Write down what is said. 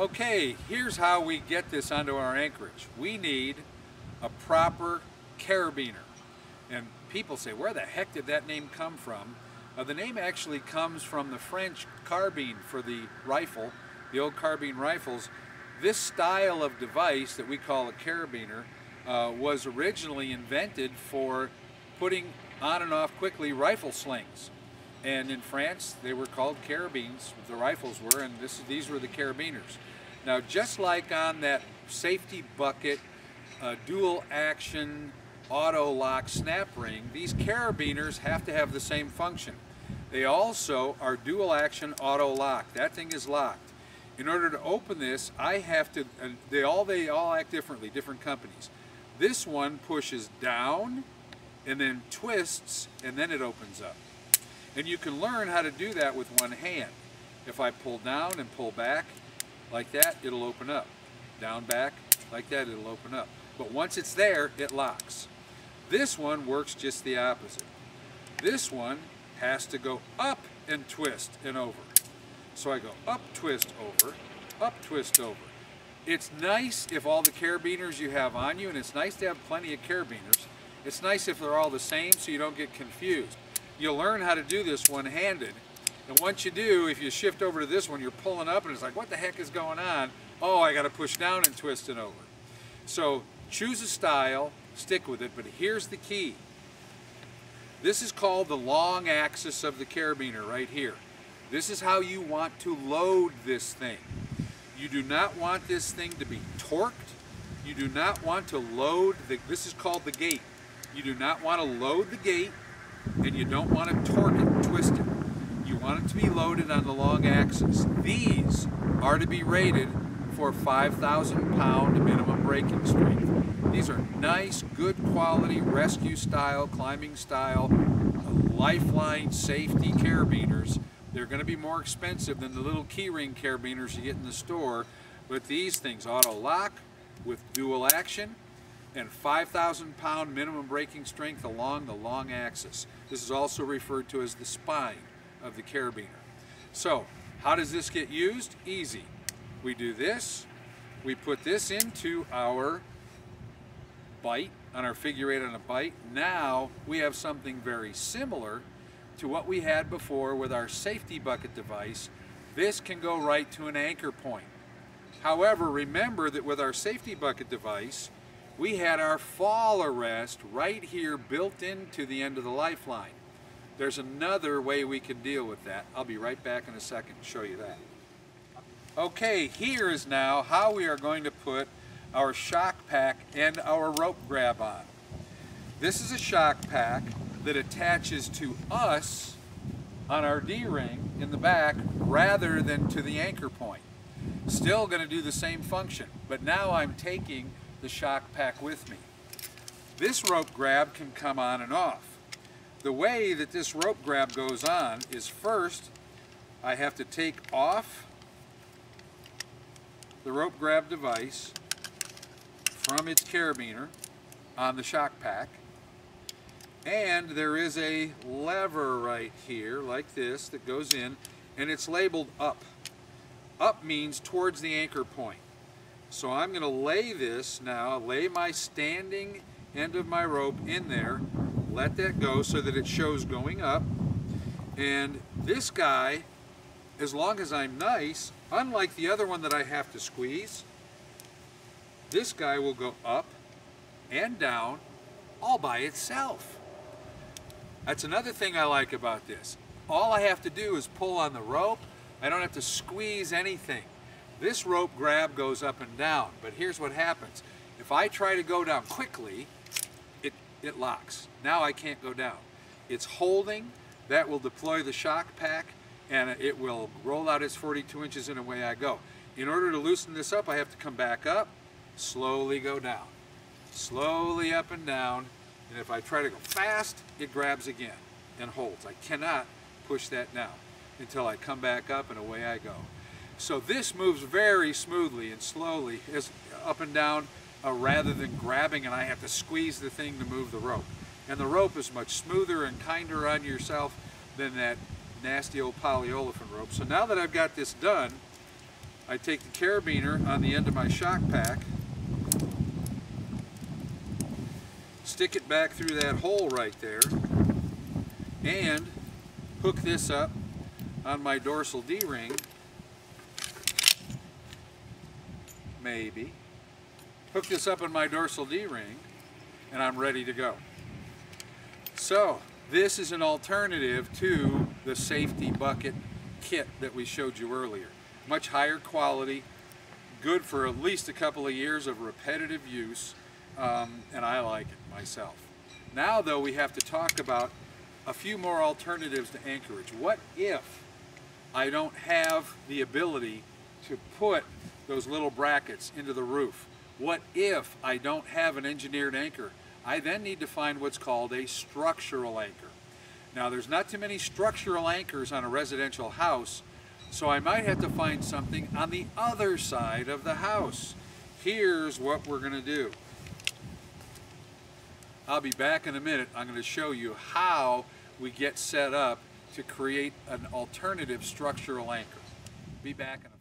Okay, here's how we get this onto our anchorage. We need a proper carabiner. And people say, where the heck did that name come from? Uh, the name actually comes from the French carbine for the rifle, the old carbine rifles. This style of device that we call a carabiner uh, was originally invented for putting on and off quickly rifle slings. And in France, they were called carabines, the rifles were, and this, these were the carabiners. Now, just like on that safety bucket, uh, dual action auto lock snap ring, these carabiners have to have the same function. They also are dual action auto lock. That thing is locked. In order to open this, I have to, they all, they all act differently, different companies. This one pushes down and then twists and then it opens up. And you can learn how to do that with one hand. If I pull down and pull back like that, it'll open up. Down, back, like that, it'll open up. But once it's there, it locks. This one works just the opposite. This one has to go up and twist and over. So I go up, twist, over, up, twist, over. It's nice if all the carabiners you have on you, and it's nice to have plenty of carabiners. It's nice if they're all the same so you don't get confused. You'll learn how to do this one-handed. And once you do, if you shift over to this one, you're pulling up and it's like, what the heck is going on? Oh, I got to push down and twist it over. So choose a style, stick with it, but here's the key. This is called the long axis of the carabiner right here. This is how you want to load this thing. You do not want this thing to be torqued. You do not want to load, the, this is called the gate. You do not want to load the gate and you don't want to torque it, twist it. You want it to be loaded on the long axis. These are to be rated for 5,000 pound minimum breaking strength. These are nice, good quality, rescue style, climbing style, lifeline safety carabiners. They're going to be more expensive than the little keyring carabiners you get in the store, but these things auto lock with dual action, and 5,000 pound minimum breaking strength along the long axis. This is also referred to as the spine of the carabiner. So, how does this get used? Easy. We do this, we put this into our bite, on our figure eight on a bite. Now we have something very similar to what we had before with our safety bucket device. This can go right to an anchor point. However, remember that with our safety bucket device, we had our fall arrest right here built into the end of the lifeline. There's another way we can deal with that. I'll be right back in a second to show you that. Okay, here is now how we are going to put our shock pack and our rope grab on. This is a shock pack that attaches to us on our D-ring in the back rather than to the anchor point. Still going to do the same function, but now I'm taking the shock pack with me. This rope grab can come on and off. The way that this rope grab goes on is first I have to take off the rope grab device from its carabiner on the shock pack and there is a lever right here like this that goes in and it's labeled up. Up means towards the anchor point. So I'm going to lay this now, lay my standing end of my rope in there, let that go so that it shows going up. And this guy, as long as I'm nice, unlike the other one that I have to squeeze, this guy will go up and down all by itself. That's another thing I like about this. All I have to do is pull on the rope. I don't have to squeeze anything. This rope grab goes up and down, but here's what happens. If I try to go down quickly, it, it locks. Now I can't go down. It's holding, that will deploy the shock pack, and it will roll out its 42 inches and away I go. In order to loosen this up, I have to come back up, slowly go down. Slowly up and down, and if I try to go fast, it grabs again and holds. I cannot push that down until I come back up and away I go. So this moves very smoothly and slowly up and down uh, rather than grabbing and I have to squeeze the thing to move the rope. And the rope is much smoother and kinder on yourself than that nasty old polyolefin rope. So now that I've got this done, I take the carabiner on the end of my shock pack, stick it back through that hole right there, and hook this up on my dorsal D-ring, maybe, hook this up in my dorsal D-ring, and I'm ready to go. So, this is an alternative to the safety bucket kit that we showed you earlier. Much higher quality, good for at least a couple of years of repetitive use, um, and I like it myself. Now though we have to talk about a few more alternatives to anchorage. What if I don't have the ability to put those little brackets into the roof? What if I don't have an engineered anchor? I then need to find what's called a structural anchor. Now there's not too many structural anchors on a residential house, so I might have to find something on the other side of the house. Here's what we're going to do. I'll be back in a minute. I'm going to show you how we get set up to create an alternative structural anchor. Be back in a